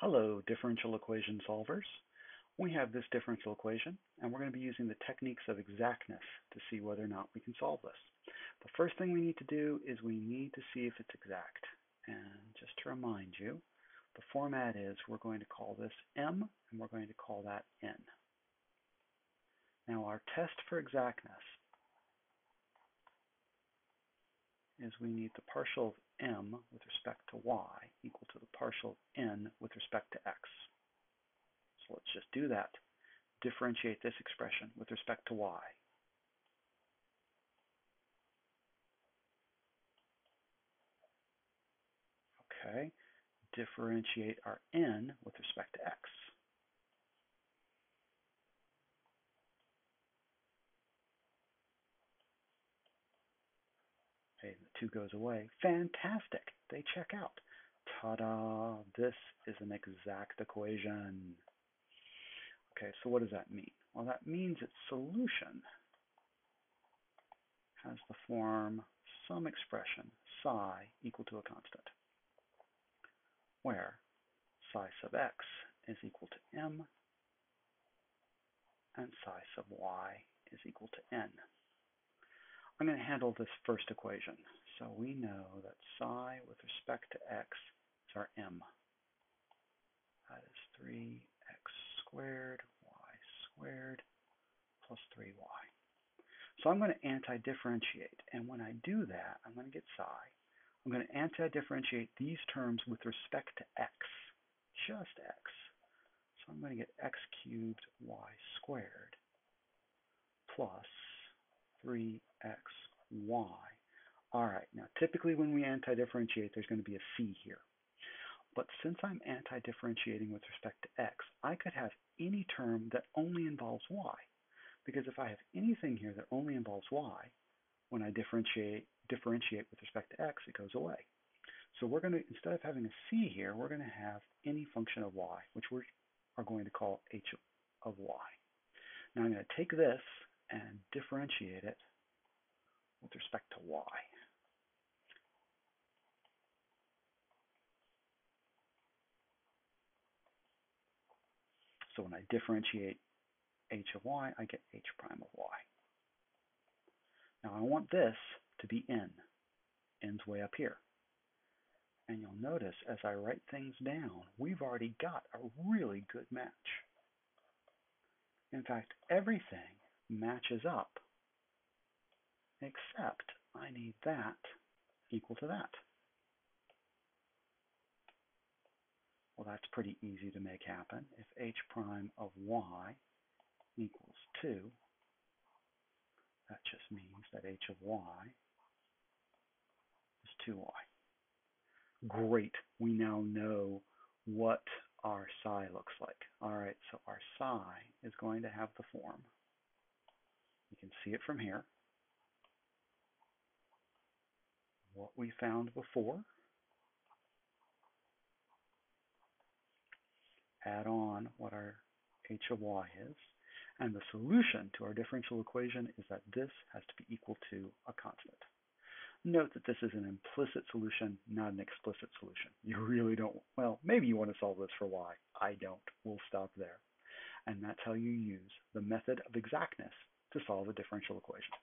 Hello, differential equation solvers. We have this differential equation, and we're going to be using the techniques of exactness to see whether or not we can solve this. The first thing we need to do is we need to see if it's exact. And just to remind you, the format is we're going to call this M, and we're going to call that N. Now our test for exactness is we need the partial of m with respect to y equal partial n with respect to x. So let's just do that. Differentiate this expression with respect to y. Okay, differentiate our n with respect to x. Okay, the 2 goes away. Fantastic. They check out. Ta-da! This is an exact equation. Okay, so what does that mean? Well, that means its solution has the form some expression, psi, equal to a constant, where psi sub x is equal to m and psi sub y is equal to n. I'm going to handle this first equation. So we know that psi with respect to x is our m. That is 3x squared y squared plus 3y. So I'm going to anti-differentiate. And when I do that, I'm going to get psi. I'm going to anti-differentiate these terms with respect to x, just x. So I'm going to get x cubed y squared plus 3xy. All right, now typically when we anti-differentiate, there's going to be a c here. But since I'm anti-differentiating with respect to x, I could have any term that only involves y. Because if I have anything here that only involves y, when I differentiate, differentiate with respect to x, it goes away. So we're going to, instead of having a c here, we're going to have any function of y, which we are going to call h of y. Now I'm going to take this and differentiate it with respect to y. So when I differentiate h of y, I get h prime of y. Now I want this to be n. n's way up here. And you'll notice as I write things down, we've already got a really good match. In fact, everything matches up, except I need that equal to that. Well, that's pretty easy to make happen. If h prime of y equals 2, that just means that h of y is 2y. Great, we now know what our psi looks like. All right, so our psi is going to have the form you can see it from here. What we found before. Add on what our h of y is. And the solution to our differential equation is that this has to be equal to a constant. Note that this is an implicit solution, not an explicit solution. You really don't, well, maybe you want to solve this for y. I don't. We'll stop there. And that's how you use the method of exactness to solve a differential equation.